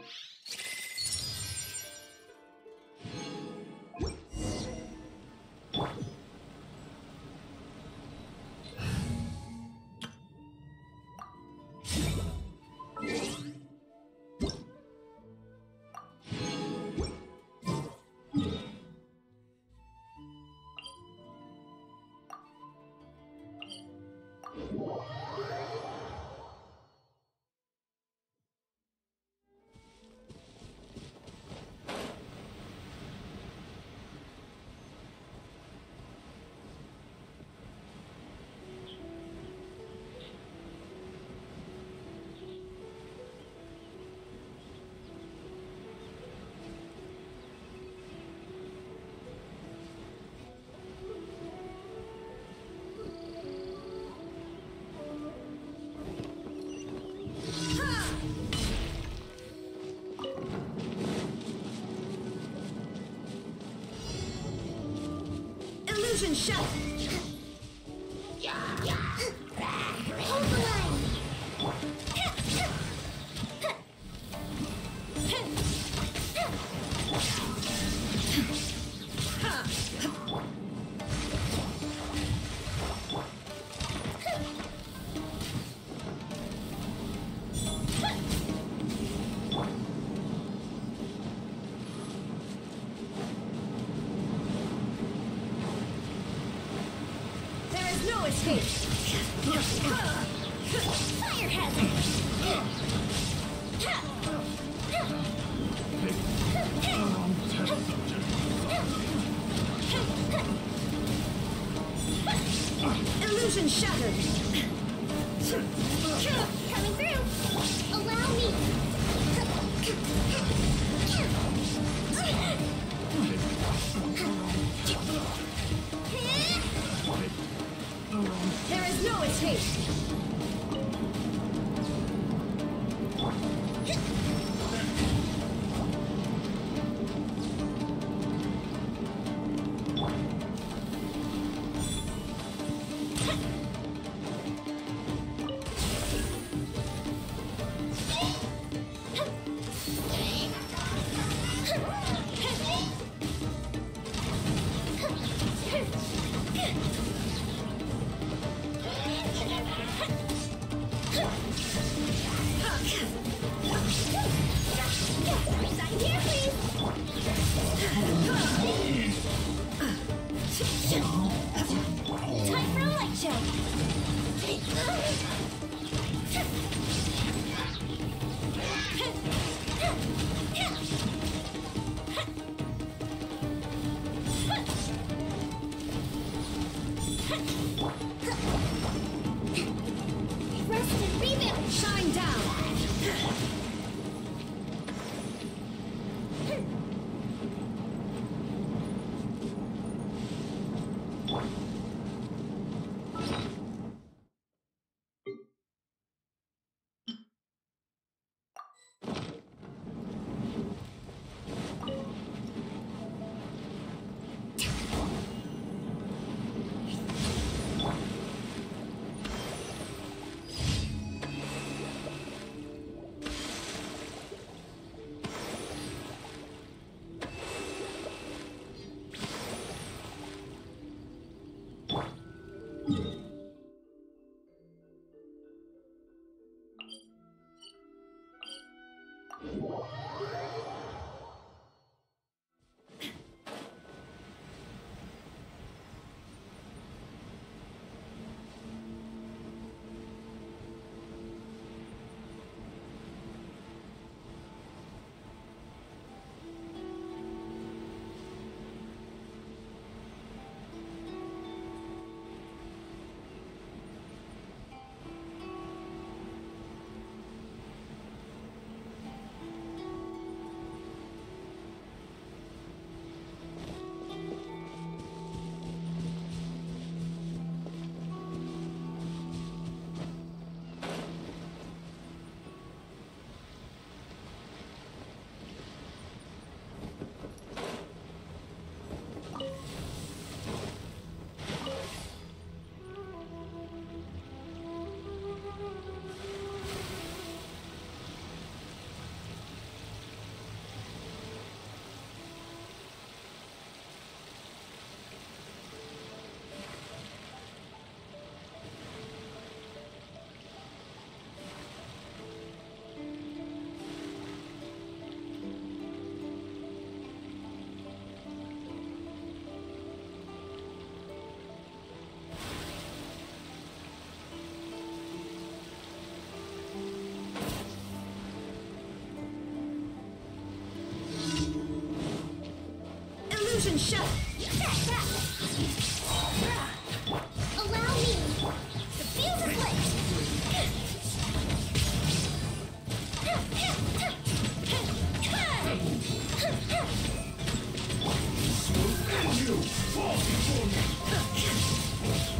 you Fusion shut! is no escape. Fire hazard. Illusion shattered. Fusion shell. Allow me. The fuse is lit. Coming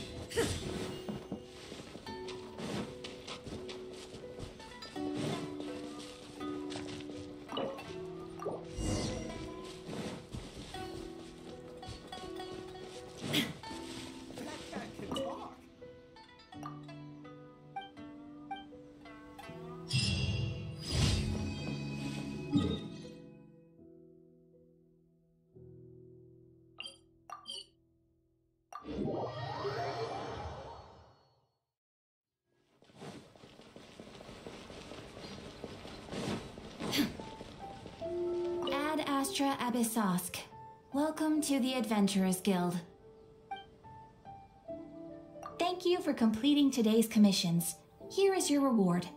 Astra Abyssosque. Welcome to the Adventurers Guild. Thank you for completing today's commissions. Here is your reward.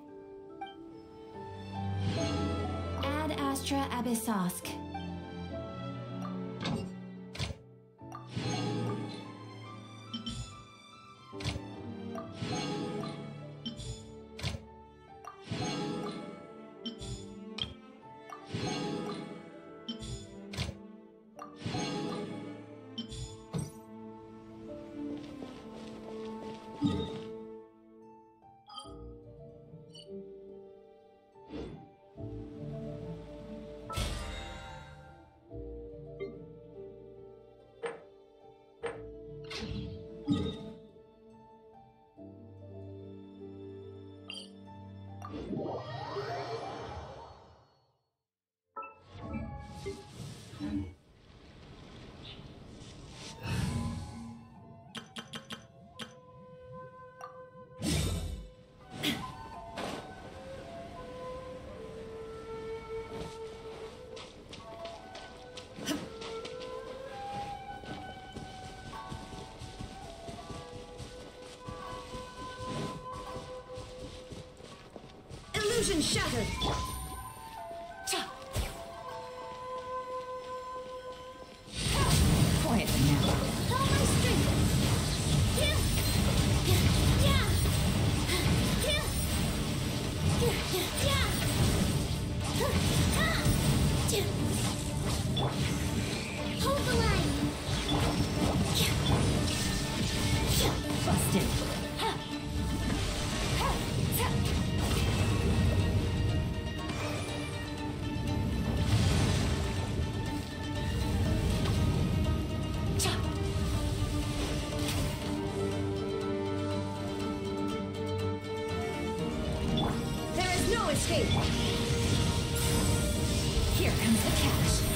Ad Astra Abyssosque. Illusion shattered. Escape. Here comes the catch.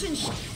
就是。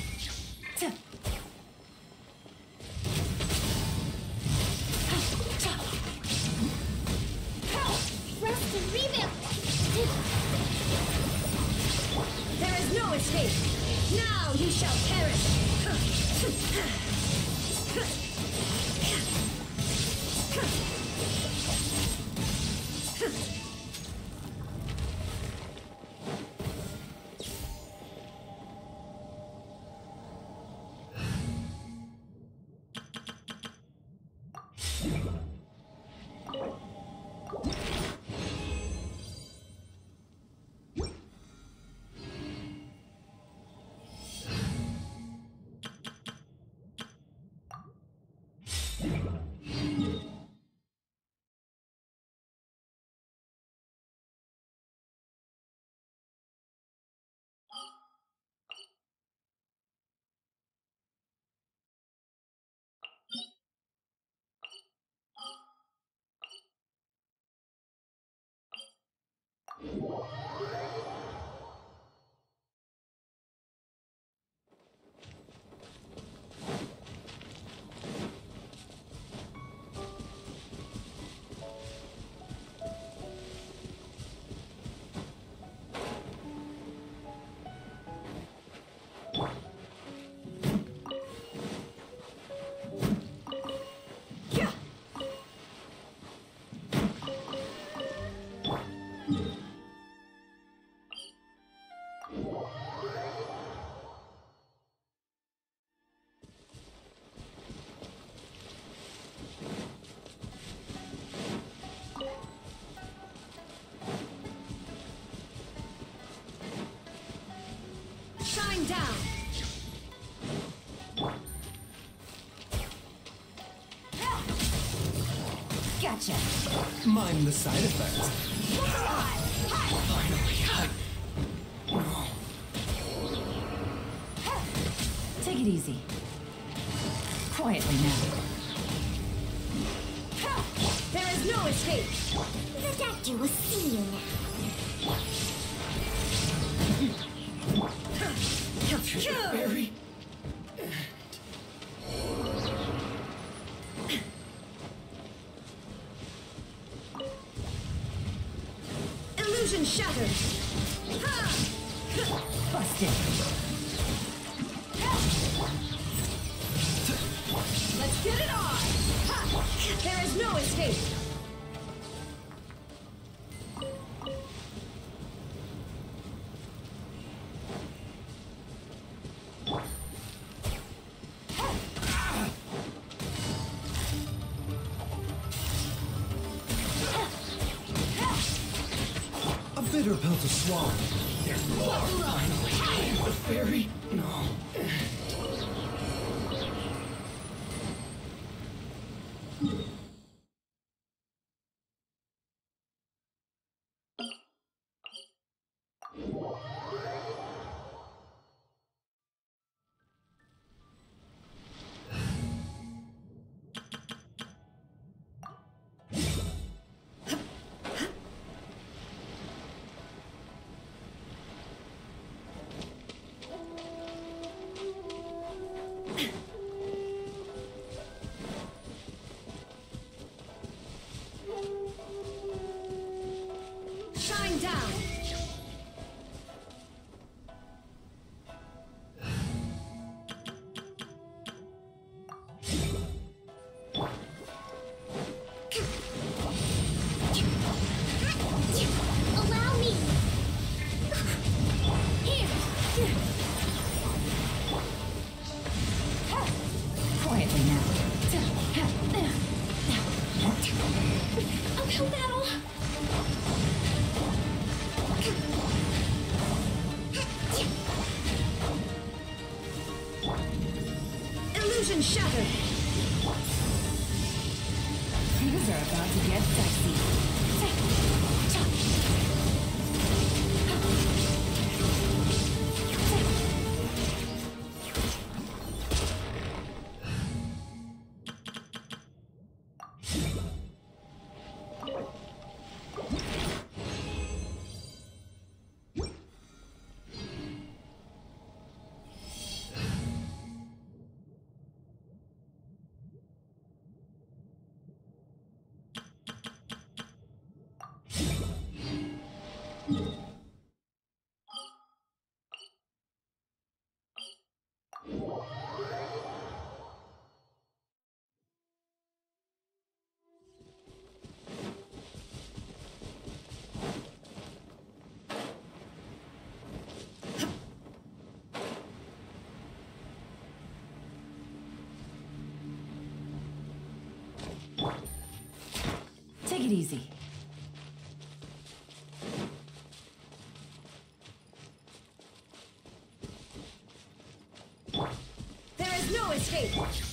Gotcha. Mind the side effects. Take it easy. Quietly now. There is no escape. The doctor will see you now. Bitter pill to swallow. The fairy? No. It easy. There is no escape.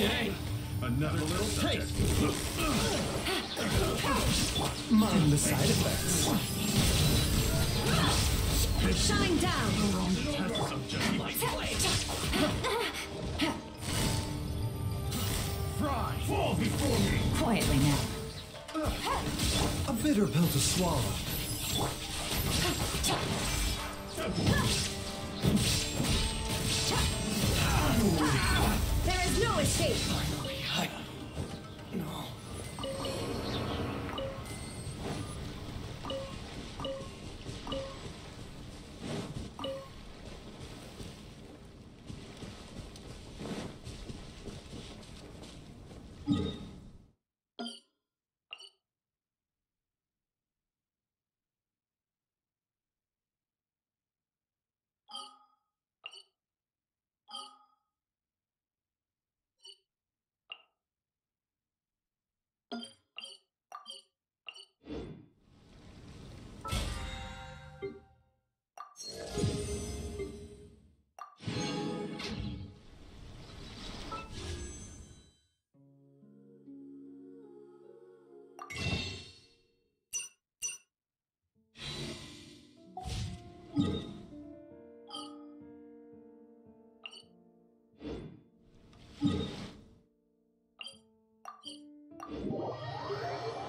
Another little taste. Mind the side effects. Shine down. Fry. Fall before me. Quietly now. A bitter pill to swallow. No escape. Yeah.